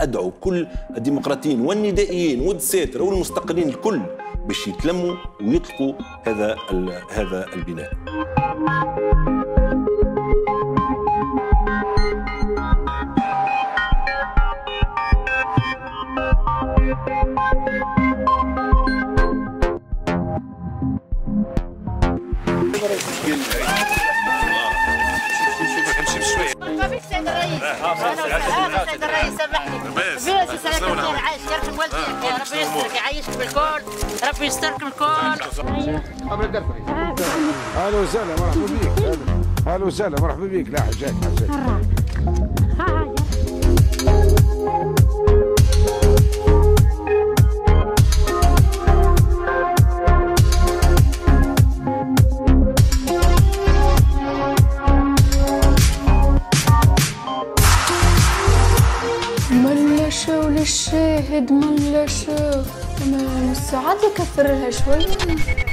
أدعو كل الديمقراطيين والندائيين والدساتره والمستقلين الكل باش يتلموا ويطلقوا هذا هذا البناء. سامحني يسلمك الخير عايش يرحم والديك يا ربي يسترك يعيشك بالكل ربي يسترك الكل أهلا وسهلا مرحبا بك. أهلا وسهلا مرحبا بك. لا حاجات حاجات للشاهد من لا ما الساعات يكثر لها شوي.